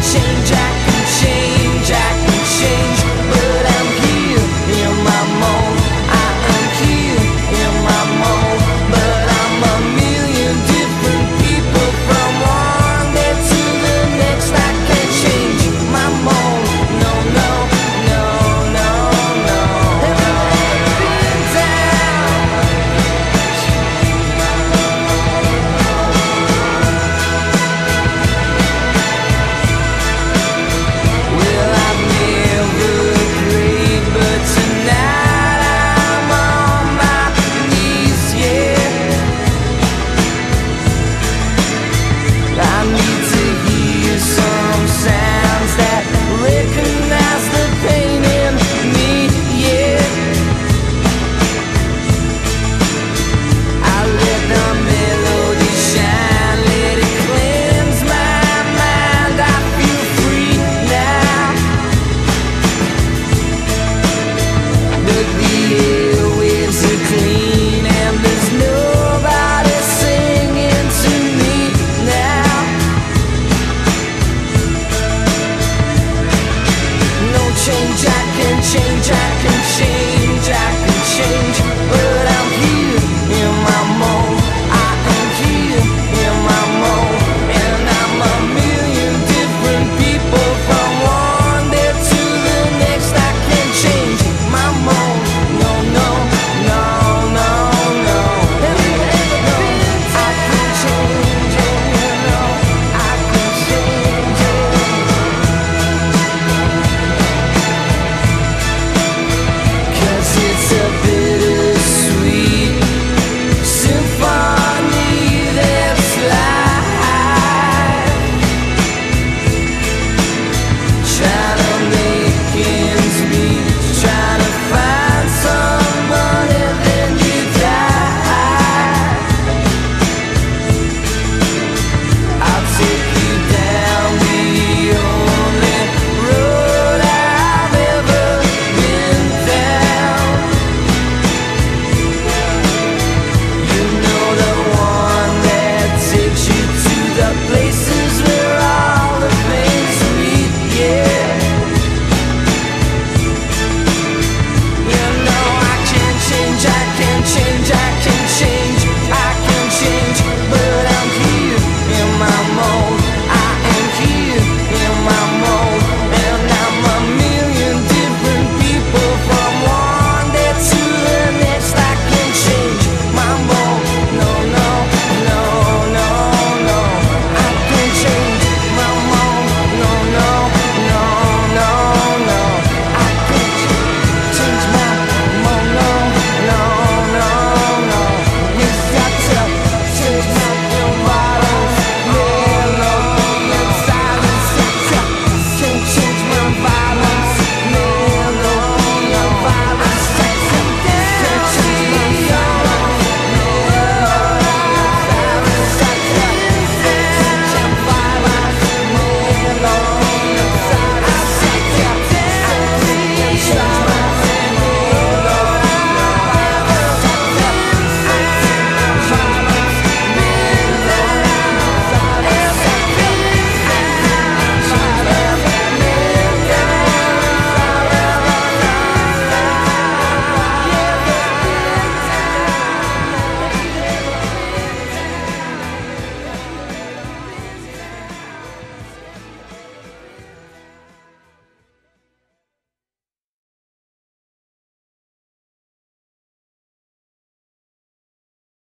change.